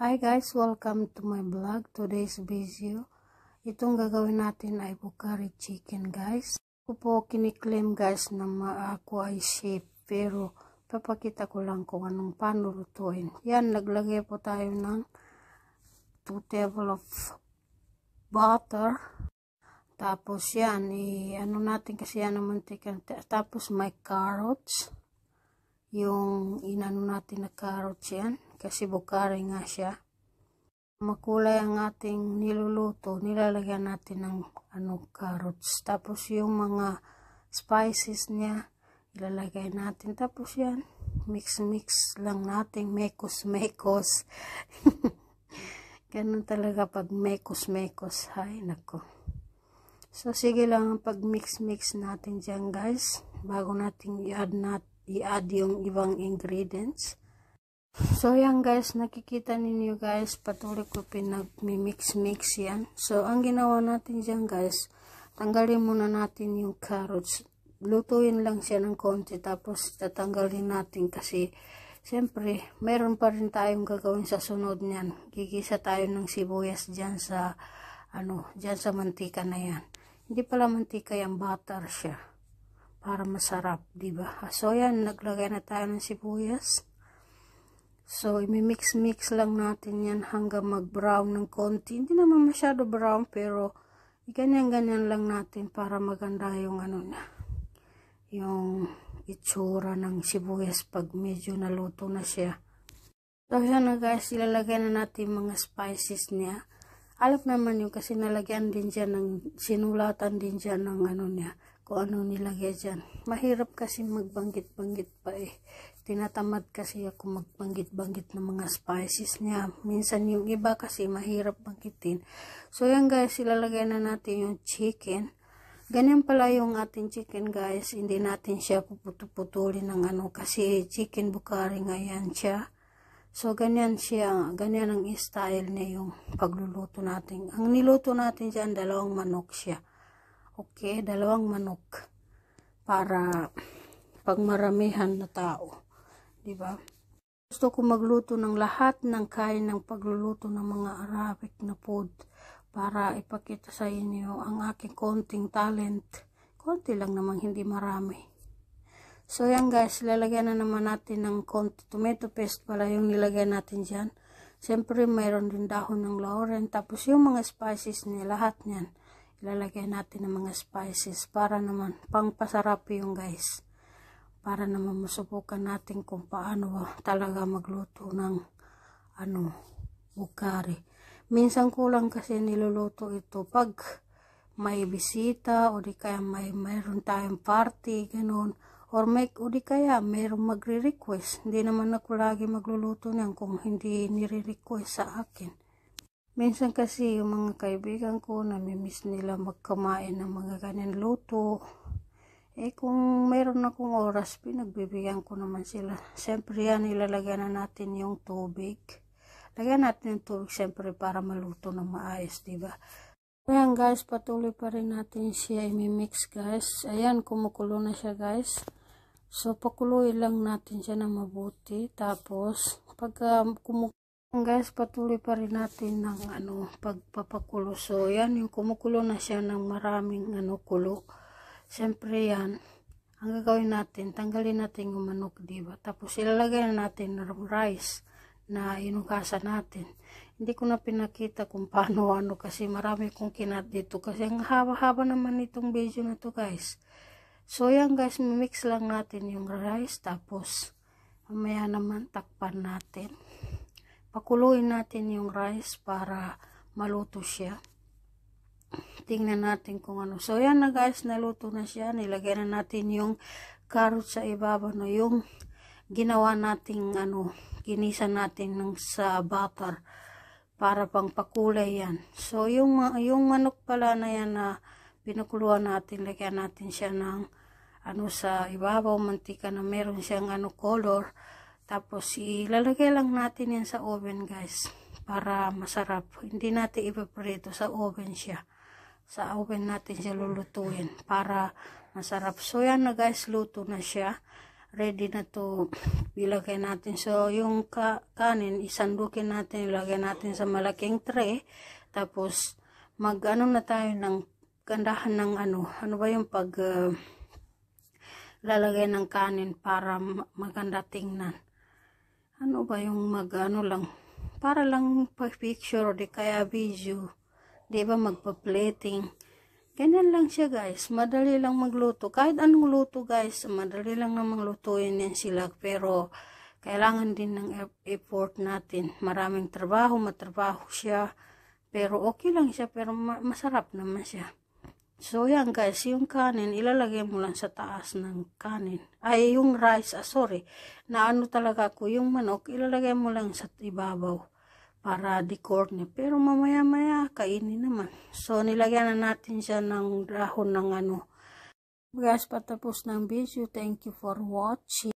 Hi guys, welcome to my vlog. Today's video, itong gagawin natin ay bukari chicken guys. Ako po kiniklaim guys na ako ay chef pero papakita ko lang kung anong paano lutuin. Yan, naglagay po tayo ng 2 table of butter. Tapos yan, i ano natin kasi yan ang mantika. Tapos may carrots. Yung inano natin na carrots yan kasi bukari nga siya. Makulay ang ating niluluto, nilalagyan natin ng ano, carrots. Tapos yung mga spices niya, ilalagay natin. Tapos yan, mix-mix lang natin, mekos-mekos. Ganun talaga pag mekos-mekos. Hay, nako. So, sige lang pag mix-mix natin dyan, guys. Bago natin i-add, nat yung ibang ingredients. So, yan guys, nakikita ninyo guys, patuloy ko pinag-mix-mix yan. So, ang ginawa natin dyan guys, tanggalin muna natin yung carrots. Lutuin lang siya ng konti, tapos tatanggalin natin kasi, siyempre, meron pa rin tayong gagawin sa sunod niyan. Gigisa tayo ng sibuyas dyan sa, ano, dyan sa mantika na yan. Hindi pala mantika yan, butter siya. Para masarap, ba? So, yan, naglagay na tayo ng sibuyas. So, imi-mix-mix lang natin yan hanggang mag-brown ng konti. Hindi naman masyado brown, pero ganyan-ganyan lang natin para maganda yung ano na, yung itsura ng sibuyas pag medyo naluto na siya. So, yan na guys, ilalagay na natin mga spices niya. Alam naman yung kasi nalagyan din dyan ng, sinulatan din dyan ng ano niya, kung ano nilagay dyan. Mahirap kasi magbanggit-banggit pa eh tinatamad kasi ako magbanggit-banggit ng mga spices niya. Minsan yung iba kasi mahirap banggitin. So yan guys, ilalagay na natin yung chicken. Ganyan pala yung ating chicken guys. Hindi natin siya puputuputulin ng ano kasi chicken bukari nga yan siya. So ganyan siya, ganyan ang style niya yung pagluluto natin. Ang niluto natin dyan, dalawang manok siya. Okay, dalawang manok. Para pagmaramihan na tao. Di ba? Gusto ko magluto ng lahat ng kain ng pagluluto ng mga Arabic na food para ipakita sa inyo ang aking konting talent. Konti lang naman, hindi marami. So yan guys, lalagyan na naman natin ng konti tomato paste pala yung nilagay natin dyan. Siyempre mayroon din dahon ng laurel. Tapos yung mga spices niya, lahat niyan. Ilalagay natin ng mga spices para naman pangpasarap yung guys para naman masubukan natin kung paano talaga magluto ng ano, bukari. Minsan kulang kasi niluluto ito pag may bisita o di kaya may mayroon tayong party, ganun. Or may, o di kaya mayroong magre-request. Hindi naman ako lagi magluluto niyan kung hindi nire-request sa akin. Minsan kasi yung mga kaibigan ko, namimiss nila magkamain ng mga ganyan luto eh kung meron akong oras, pinagbibigyan ko naman sila. Siyempre yan, ilalagyan na natin yung tubig. Lagyan natin yung tubig siyempre para maluto ng maayos, di ba? Ayan guys, patuloy pa rin natin siya i-mix guys. Ayan, kumukulo na siya guys. So, pakuluin lang natin siya na mabuti. Tapos, pag um, kumukulo guys, patuloy pa rin natin ng ano, pagpapakulo. So, yan, yung kumukulo na siya ng maraming ano, kulo. Siyempre yan, ang gagawin natin, tanggalin natin yung manok, diba? Tapos ilalagay na natin ng rice na inugasan natin. Hindi ko na pinakita kung paano ano kasi marami kong kinat dito kasi ang haba-haba naman itong video na to guys. So yan guys, mix lang natin yung rice tapos mamaya naman takpan natin. Pakuluin natin yung rice para maluto siya tingnan natin kung ano. So, yan na guys, naluto na siya. Nilagay na natin yung carrot sa ibabaw, no, yung ginawa nating, ano, ginisa natin ng sa butter para pang pakulay yan. So, yung, yung manok pala na yan na pinakuluan natin, lagyan natin siya ng, ano, sa ibabaw, mantika na meron siyang, ano, color. Tapos, ilalagay lang natin yan sa oven, guys, para masarap. Hindi natin ipaprito sa oven siya sa oven natin siya lulutuin para masarap. So yan na guys, luto na siya. ready na to ilagay natin. So, yung ka kanin, isandukin natin, ilagay natin sa malaking tray. Tapos, mag ano na tayo ng gandahan ng ano, ano ba yung pag uh, lalagay ng kanin para maganda tingnan. Ano ba yung mag ano lang, para lang picture di kaya video. Di ba magpa-plating. Ganyan lang siya guys. Madali lang magluto. Kahit anong luto guys, madali lang namang lutuin yan sila. Pero kailangan din ng effort natin. Maraming trabaho, matrabaho siya. Pero okay lang siya, pero masarap naman siya. So yan guys, yung kanin, ilalagay mo lang sa taas ng kanin. Ay, yung rice, ah, sorry. Na ano talaga ko, yung manok, ilalagay mo lang sa ibabaw para decor niya. Pero mamaya-maya, kainin naman. So, nilagyan na natin siya ng dahon ng ano. Guys, patapos ng video. Thank you for watching.